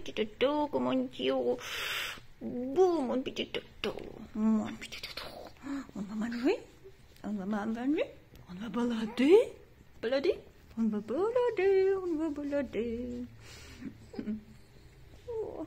petit toto, comment dire Bon, mon petit toto, mon petit toto. On va manger, on va manger, on va balader, balader, on va balader, on va balader. Oh.